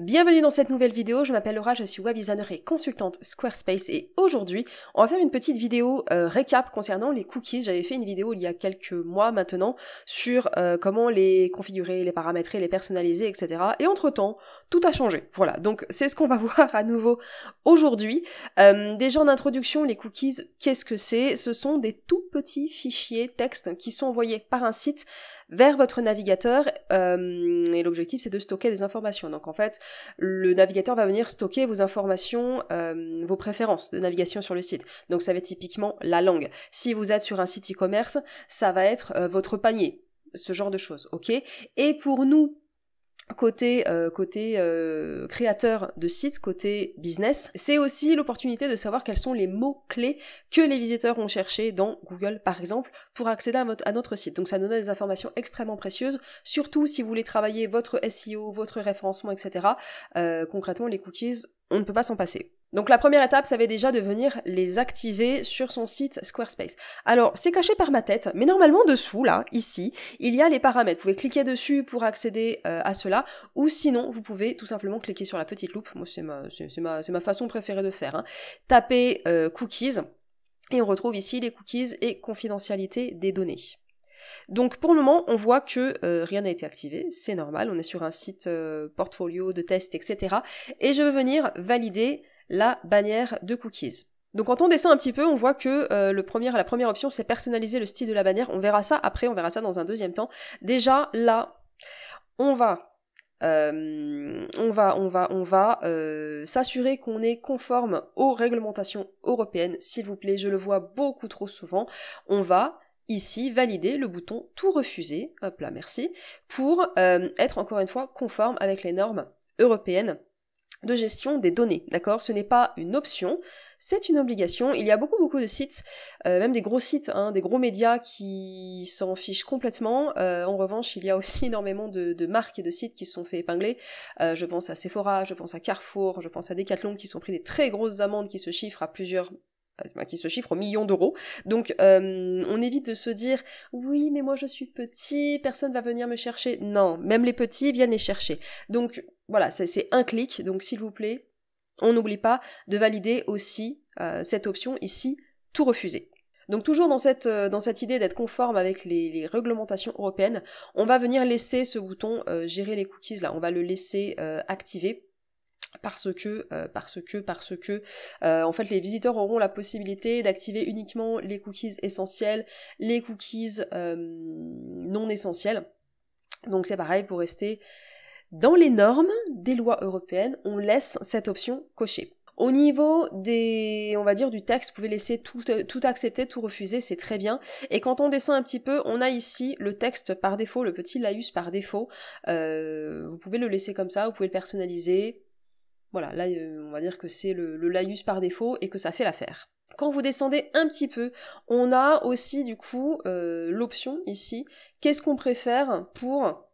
Bienvenue dans cette nouvelle vidéo, je m'appelle Laura, je suis web designer et consultante Squarespace et aujourd'hui on va faire une petite vidéo euh, récap concernant les cookies. J'avais fait une vidéo il y a quelques mois maintenant sur euh, comment les configurer, les paramétrer, les personnaliser, etc. Et entre temps, tout a changé. Voilà, donc c'est ce qu'on va voir à nouveau aujourd'hui. Euh, déjà en introduction, les cookies, qu'est-ce que c'est? Ce sont des tout petits fichiers texte qui sont envoyés par un site vers votre navigateur et l'objectif c'est de stocker des informations. Donc en fait, le navigateur va venir stocker vos informations, euh, vos préférences de navigation sur le site. Donc ça va être typiquement la langue. Si vous êtes sur un site e-commerce, ça va être euh, votre panier, ce genre de choses, ok? Et pour nous, côté euh, côté euh, créateur de sites, côté business, c'est aussi l'opportunité de savoir quels sont les mots clés que les visiteurs ont cherché dans Google par exemple pour accéder à, à notre site. Donc ça donne des informations extrêmement précieuses, surtout si vous voulez travailler votre SEO, votre référencement, etc. Euh, concrètement, les cookies, on ne peut pas s'en passer. Donc la première étape, ça va déjà de venir les activer sur son site Squarespace. Alors c'est caché par ma tête, mais normalement dessous, là, ici, il y a les paramètres. Vous pouvez cliquer dessus pour accéder euh, à cela, ou sinon vous pouvez tout simplement cliquer sur la petite loupe. Moi c'est ma, façon préférée de faire. Hein. Tapez euh, cookies, et on retrouve ici les cookies et confidentialité des données. Donc pour le moment, on voit que euh, rien n'a été activé, c'est normal, on est sur un site portfolio de test, etc. Et je veux venir valider la bannière de cookies. Donc quand on descend un petit peu, on voit que euh, le premier, la première option, c'est personnaliser le style de la bannière. On verra ça après, on verra ça dans un deuxième temps. Déjà, là, on va euh, on va, on va, on va euh, s'assurer qu'on est conforme aux réglementations européennes, s'il vous plaît. Je le vois beaucoup trop souvent. On va ici valider le bouton tout refuser, hop là, merci, pour être encore une fois conforme avec les normes européennes de gestion des données, d'accord? Ce n'est pas une option, c'est une obligation. Il y a beaucoup beaucoup de sites, euh, même des gros sites, hein, des gros médias qui s'en fichent complètement. Euh, en revanche, il y a aussi énormément de, marques et de sites qui se sont fait épingler. Euh, je pense à Sephora, je pense à Carrefour, je pense à Decathlon qui sont pris des très grosses amendes qui se chiffrent à plusieurs qui se chiffre en millions d'euros. Donc on évite de se dire oui mais moi je suis petit, personne va venir me chercher. Non, même les petits viennent les chercher. Donc voilà, c'est un clic, donc s'il vous plaît, on n'oublie pas de valider aussi euh, cette option ici, tout refuser. Donc toujours dans cette, euh, idée d'être conforme avec les, réglementations européennes, on va venir laisser ce bouton gérer les cookies là, on va le laisser activer parce que, euh, parce que, parce que, euh, en fait, les visiteurs auront la possibilité d'activer uniquement les cookies essentiels, les cookies euh, non essentiels. Donc c'est pareil pour rester dans les normes des lois européennes, on laisse cette option cochée. Au niveau des, on va dire, du texte, vous pouvez laisser tout, tout accepter, tout refuser, c'est très bien. Et quand on descend un petit peu, on a ici le texte par défaut, le petit laïus par défaut. vous pouvez le laisser comme ça, vous pouvez le personnaliser, voilà, là euh, on va dire que c'est le, le laïus par défaut et que ça fait l'affaire. Quand vous descendez un petit peu, on a aussi du coup euh, l'option ici, qu'est-ce qu'on préfère pour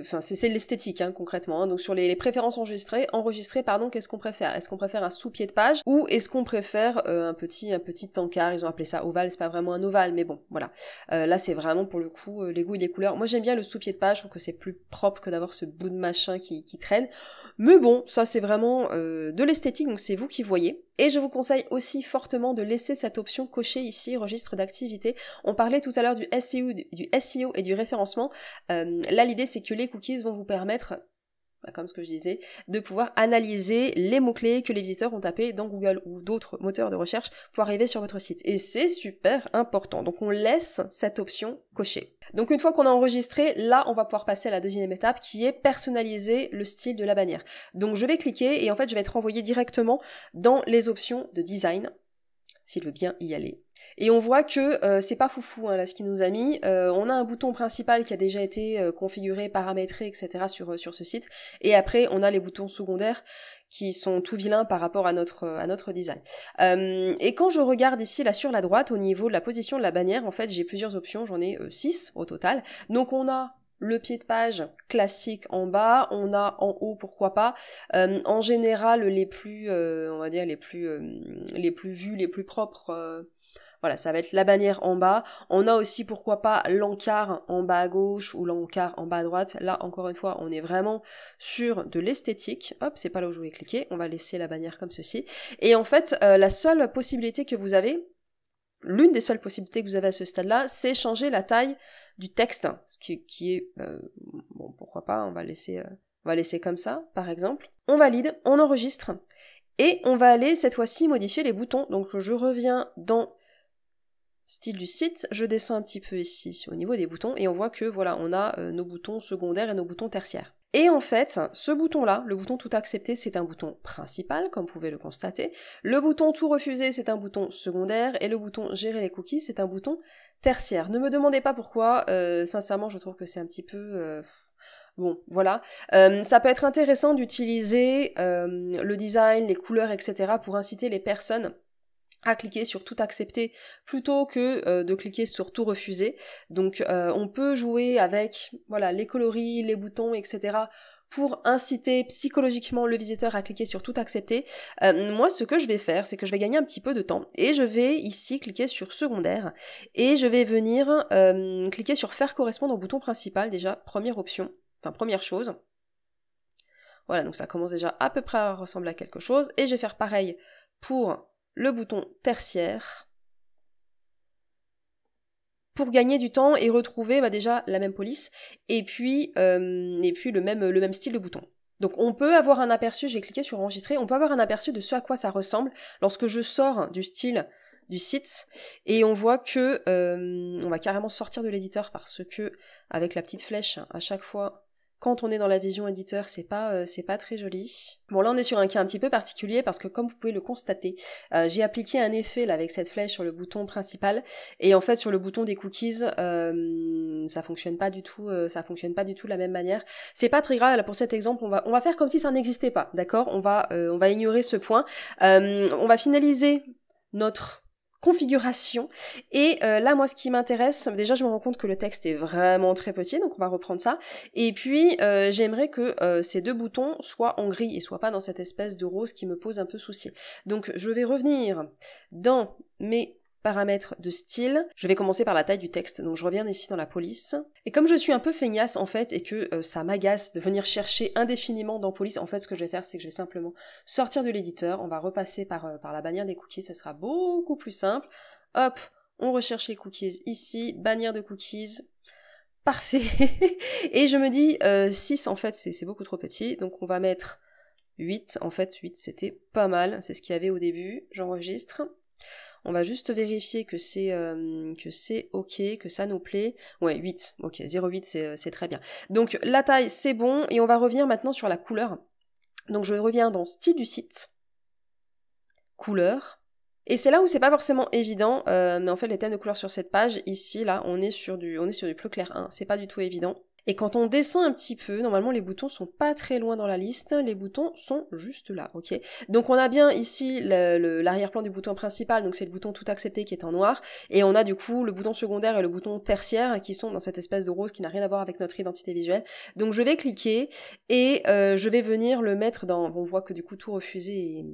enfin c'est l'esthétique hein, concrètement. Hein. Donc sur les, préférences enregistrées, enregistrées pardon, qu'est-ce qu'on préfère? Est-ce qu'on préfère un sous-pied de page ou est-ce qu'on préfère euh, un petit un petit encart? Ils ont appelé ça ovale, c'est pas vraiment un ovale, mais bon, voilà. Euh, là c'est vraiment pour le coup euh, les goûts et les couleurs. Moi j'aime bien le sous-pied de page, je trouve que c'est plus propre que d'avoir ce bout de machin qui, qui traîne. Mais bon, ça c'est vraiment de l'esthétique, donc c'est vous qui voyez. Et je vous conseille aussi fortement de laisser cette option cochée ici, registre d'activité. On parlait tout à l'heure du SEO, du SEO et du référencement. là l'idée c'est que les cookies vont vous permettre bah, comme ce que je disais, de pouvoir analyser les mots-clés que les visiteurs ont tapés dans Google ou d'autres moteurs de recherche pour arriver sur votre site. Et c'est super important. Donc on laisse cette option cochée. Donc une fois qu'on a enregistré, là on va pouvoir passer à la deuxième étape qui est personnaliser le style de la bannière. Donc je vais cliquer et en fait je vais être envoyé directement dans les options de design s'il veut bien y aller. Et on voit que euh, c'est pas foufou hein, là ce qu'il nous a mis. Euh, on a un bouton principal qui a déjà été euh, configuré, paramétré, etc. sur, sur ce site. Et après on a les boutons secondaires qui sont tout vilains par rapport à notre, à notre design. et quand je regarde ici là sur la droite au niveau de la position de la bannière, en fait j'ai plusieurs options, j'en ai 6 au total. Donc on a le pied de page classique en bas, on a en haut pourquoi pas. Euh, en général, les plus, euh, on va dire les plus, euh, les plus vus, les plus propres Voilà, ça va être la bannière en bas. On a aussi pourquoi pas l'encart en bas à gauche ou l'encart en bas à droite. Là, encore une fois, on est vraiment sur de l'esthétique. Hop, c'est pas là où je voulais cliquer. On va laisser la bannière comme ceci. Et en fait, la seule possibilité que vous avez, l'une des seules possibilités que vous avez à ce stade-là, c'est changer la taille du texte, ce qui, est euh, bon, pourquoi pas, on va laisser, euh, va laisser comme ça, par exemple. On valide, on enregistre, et on va aller cette fois-ci modifier les boutons. Donc je reviens dans style du site, je descends un petit peu ici au niveau des boutons et on voit que voilà, on a euh, nos boutons secondaires et nos boutons tertiaires. Et en fait, ce bouton-là, le bouton tout accepter, c'est un bouton principal, comme vous pouvez le constater. Le bouton tout refuser, c'est un bouton secondaire. Et le bouton gérer les cookies, c'est un bouton tertiaire. Ne me demandez pas pourquoi, euh, sincèrement, je trouve que c'est un petit peu... Euh, bon, voilà. Euh, ça peut être intéressant d'utiliser le design, les couleurs, etc. pour inciter les personnes à cliquer sur tout accepter plutôt que euh, de cliquer sur tout refuser. Donc euh, on peut jouer avec voilà les coloris, les boutons, etc. pour inciter psychologiquement le visiteur à cliquer sur tout accepter. Euh, moi ce que je vais faire c'est que je vais gagner un petit peu de temps et je vais ici cliquer sur secondaire et je vais venir cliquer sur faire correspondre au bouton principal déjà première option, enfin première chose. Voilà donc ça commence déjà à peu près à ressembler à quelque chose et je vais faire pareil pour le bouton tertiaire pour gagner du temps et retrouver bah, déjà la même police et puis, euh, et puis le, même, le même style de bouton. Donc on peut avoir un aperçu, je vais cliquer sur enregistrer, on peut avoir un aperçu de ce à quoi ça ressemble lorsque je sors du style du site et on voit que euh, on va carrément sortir de l'éditeur parce que avec la petite flèche à chaque fois quand on est dans la vision éditeur, c'est pas, euh, c'est pas très joli. Bon, là, on est sur un cas un petit peu particulier parce que, comme vous pouvez le constater, euh, j'ai appliqué un effet là avec cette flèche sur le bouton principal et en fait sur le bouton des cookies, euh, ça fonctionne pas du tout, ça fonctionne pas du tout de la même manière. C'est pas très grave. Pour cet exemple, on va, on va faire comme si ça n'existait pas, d'accord? On va, on va ignorer ce point. on va finaliser notre configuration. Et euh, là, moi, ce qui m'intéresse, déjà, je me rends compte que le texte est vraiment très petit, donc on va reprendre ça. Et puis, euh, j'aimerais que euh, ces deux boutons soient en gris et soient pas dans cette espèce de rose qui me pose un peu souci. Donc, je vais revenir dans mes paramètres de style. Je vais commencer par la taille du texte, donc je reviens ici dans la police. Et comme je suis un peu feignasse en fait, et que euh, ça m'agace de venir chercher indéfiniment dans police, en fait ce que je vais faire c'est que je vais simplement sortir de l'éditeur, on va repasser par, euh, la bannière des cookies, ça sera beaucoup plus simple. Hop, on recherche les cookies ici, bannière de cookies, parfait. et je me dis, 6 euh, en fait c'est beaucoup trop petit, donc on va mettre 8, en fait 8 c'était pas mal, c'est ce qu'il y avait au début, j'enregistre. On va juste vérifier que c'est euh, que c'est ok, que ça nous plaît. Ouais, 8. Ok, 0,8 euh, c'est très bien. Donc la taille c'est bon et on va revenir maintenant sur la couleur. Donc je reviens dans style du site, couleur. Et c'est là où c'est pas forcément évident, euh, mais en fait les thèmes de couleur sur cette page, ici là, on est sur du, on est sur du plus clair 1, c'est pas du tout évident. Et quand on descend un petit peu, normalement les boutons sont pas très loin dans la liste, les boutons sont juste là, ok? Donc on a bien ici l'arrière-plan du bouton principal, donc c'est le bouton tout accepté qui est en noir, et on a du coup le bouton secondaire et le bouton tertiaire qui sont dans cette espèce de rose qui n'a rien à voir avec notre identité visuelle. Donc je vais cliquer et euh, je vais venir le mettre dans... on voit que du coup tout refusé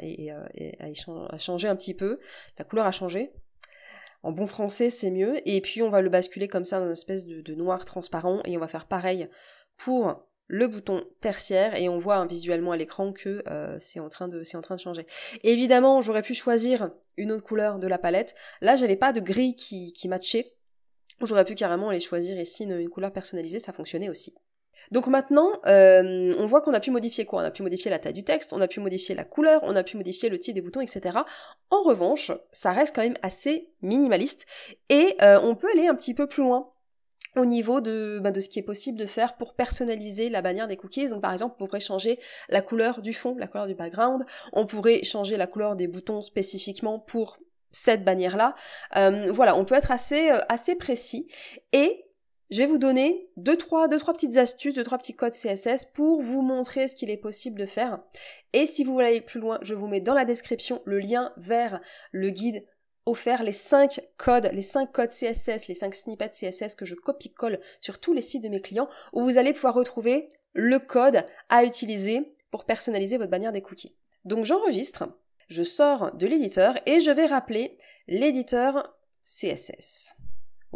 et, a changé un petit peu, la couleur a changé, en bon français, c'est mieux. Et puis on va le basculer comme ça dans une espèce de, noir transparent et on va faire pareil pour le bouton tertiaire et on voit hein, visuellement à l'écran que euh, c'est en, train de, en train de changer. évidemment, j'aurais pu choisir une autre couleur de la palette. Là, j'avais pas de gris qui, qui matchait. J'aurais pu carrément aller choisir ici une couleur personnalisée, ça fonctionnait aussi. Donc maintenant, euh, on voit qu'on a pu modifier quoi? On a pu modifier la taille du texte, on a pu modifier la couleur, on a pu modifier le type des boutons, etc. En revanche, ça reste quand même assez minimaliste et euh, on peut aller un petit peu plus loin au niveau de, bah, de ce qui est possible de faire pour personnaliser la bannière des cookies. Donc par exemple, on pourrait changer la couleur du fond, la couleur du background, on pourrait changer la couleur des boutons spécifiquement pour cette bannière-là. Euh, voilà, on peut être assez, assez précis. Et je vais vous donner deux trois, deux, trois petites astuces, deux, trois petits codes CSS pour vous montrer ce qu'il est possible de faire. Et si vous voulez aller plus loin, je vous mets dans la description le lien vers le guide offert, les 5 codes, les 5 codes CSS, les 5 snippets CSS que je copie-colle sur tous les sites de mes clients, où vous allez pouvoir retrouver le code à utiliser pour personnaliser votre bannière des cookies. Donc j'enregistre, je sors de l'éditeur et je vais rappeler l'éditeur CSS.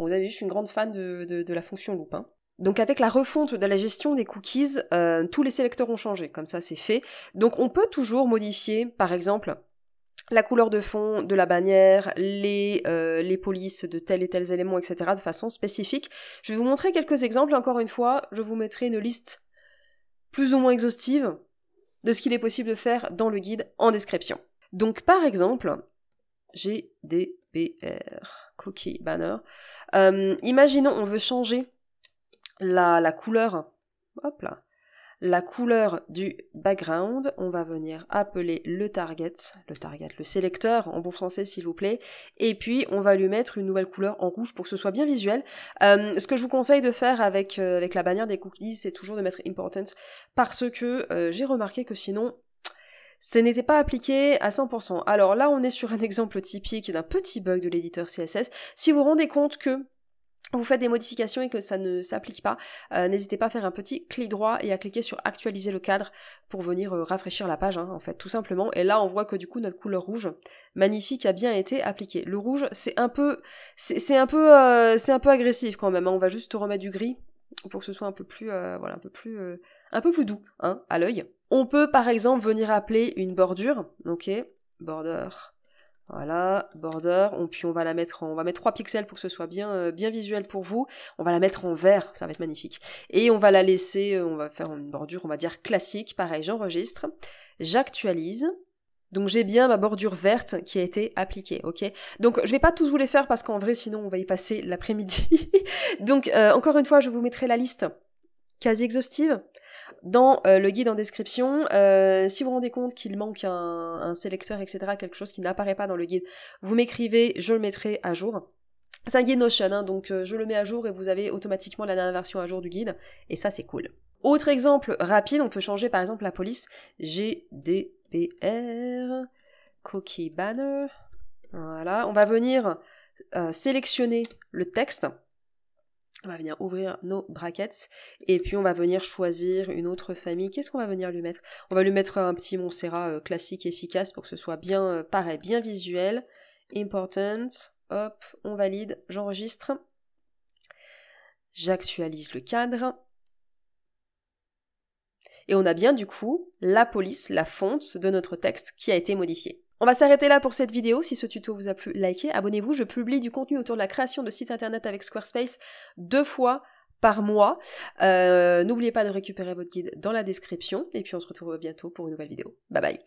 Vous avez vu, je suis une grande fan de, la fonction loop. Hein. Donc avec la refonte de la gestion des cookies, euh, tous les sélecteurs ont changé, comme ça c'est fait. Donc on peut toujours modifier, par exemple, la couleur de fond de la bannière, les, euh, les polices de tels et tels éléments, etc. de façon spécifique. Je vais vous montrer quelques exemples, encore une fois, je vous mettrai une liste plus ou moins exhaustive de ce qu'il est possible de faire dans le guide en description. Donc par exemple, GDPR, cookie banner. Euh, imaginons on veut changer la, couleur, hop là, la couleur du background, on va venir appeler le target, le target, le sélecteur en bon français s'il vous plaît, et puis on va lui mettre une nouvelle couleur en rouge pour que ce soit bien visuel. Euh, ce que je vous conseille de faire avec, euh, avec la bannière des cookies, c'est toujours de mettre important parce que j'ai remarqué que sinon ce n'était pas appliqué à 100%. Alors là, on est sur un exemple typique d'un petit bug de l'éditeur CSS. Si vous vous rendez compte que vous faites des modifications et que ça ne s'applique pas, euh, n'hésitez pas à faire un petit clic droit et à cliquer sur actualiser le cadre pour venir euh, rafraîchir la page, hein, en fait, tout simplement. Et là, on voit que du coup, notre couleur rouge, magnifique, a bien été appliquée. Le rouge, c'est un peu, c'est un peu, euh, c'est un peu agressif quand même. Hein. On va juste remettre du gris pour que ce soit un peu plus, voilà, un peu plus, un peu plus doux, hein, à l'œil. On peut, par exemple, venir appeler une bordure, ok, border voilà, border, puis on va la mettre on va mettre 3 pixels pour que ce soit bien, euh, bien visuel pour vous. On va la mettre en vert, ça va être magnifique. Et on va la laisser, euh, on va faire une bordure, on va dire classique. Pareil, j'enregistre, j'actualise. Donc j'ai bien ma bordure verte qui a été appliquée, ok? Donc je vais pas tous vous les faire parce qu'en vrai sinon on va y passer l'après-midi. Donc euh, encore une fois je vous mettrai la liste quasi exhaustive dans euh, le guide en description. Euh, si vous rendez compte qu'il manque un, sélecteur, etc., quelque chose qui n'apparaît pas dans le guide, vous m'écrivez, je le mettrai à jour. C'est un guide Notion, hein, donc je le mets à jour et vous avez automatiquement la dernière version à jour du guide, et ça c'est cool. Autre exemple rapide, on peut changer par exemple la police GDPR, cookie banner. Voilà, on va venir sélectionner le texte on va venir ouvrir nos brackets et puis on va venir choisir une autre famille. Qu'est-ce qu'on va venir lui mettre? On va lui mettre un petit Montserrat euh, classique efficace pour que ce soit bien euh, pareil, bien visuel. Important. Hop, on valide, j'enregistre. J'actualise le cadre. Et on a bien du coup la police, la fonte de notre texte qui a été modifiée. On va s'arrêter là pour cette vidéo. Si ce tuto vous a plu, likez, abonnez-vous. Je publie du contenu autour de la création de sites internet avec Squarespace deux fois par mois. Euh, n'oubliez pas de récupérer votre guide dans la description et puis on se retrouve bientôt pour une nouvelle vidéo. Bye bye